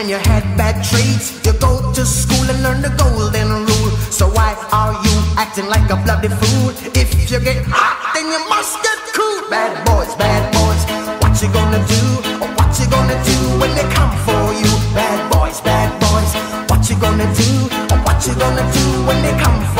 and you had bad traits, you go to school and learn the golden rule. So why are you acting like a bloody fool? If you get hot, then you must get cool. Bad boys, bad boys. What you gonna do? What you gonna do when they come for you? Bad boys, bad boys. What you gonna do? What you gonna do when they come for you?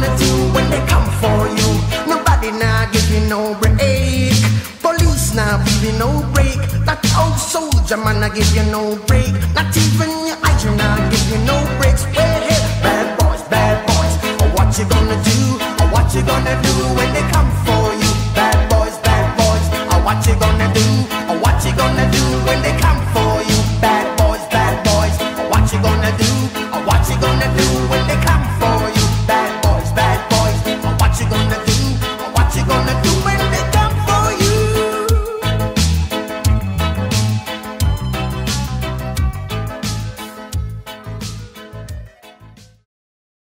gonna do when they come for you? Nobody now give you no break. Police now give you no break. That old soldier man now give you no break. Not even your eyes now give you no breaks. Well, hey, bad boys, bad boys. Oh, what you gonna do? Oh, what you gonna do when they come for you? Bad boys, bad boys. Oh, what you gonna do? Oh, what you gonna do when they come for you? Bad boys, bad boys. Oh, what you gonna do? Oh, what you gonna do?